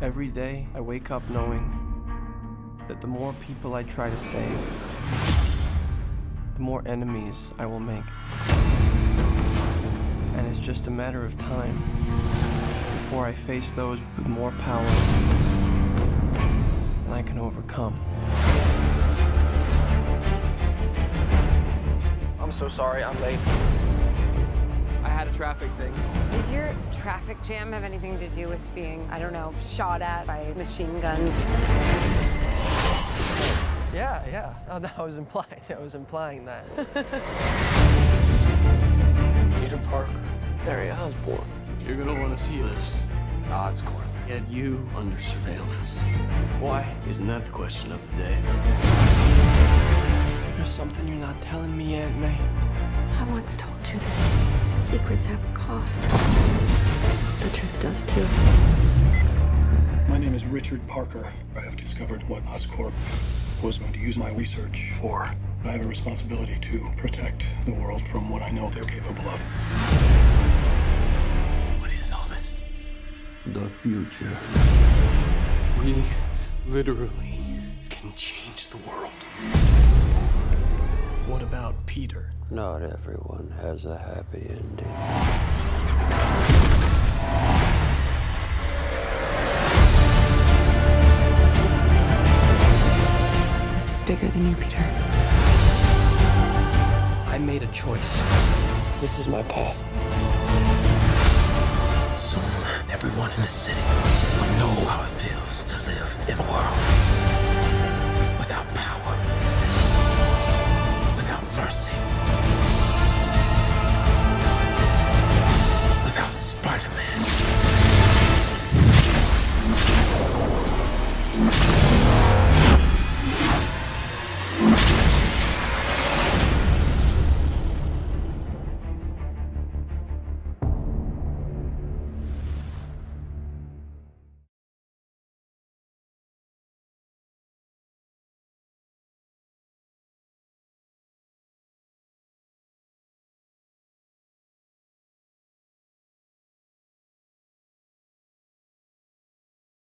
Every day, I wake up knowing that the more people I try to save, the more enemies I will make. And it's just a matter of time before I face those with more power than I can overcome. I'm so sorry, I'm late. I had a traffic thing. Did your traffic jam have anything to do with being, I don't know, shot at by machine guns? Yeah, yeah. Oh, no, I was implying. I was implying that. Peter Parker, Harry Osborn. You're gonna want to see this. Oscorp. Get you Under surveillance. Why? Isn't that the question of the day? Secrets have a cost. The truth does too. My name is Richard Parker. I have discovered what Oscorp was going to use my research for. I have a responsibility to protect the world from what I know they're capable of. What is all this? The future. We literally can change the world. What about Peter? Not everyone has a happy ending. This is bigger than you, Peter. I made a choice. This is my path. Soon, everyone in the city will know how it feels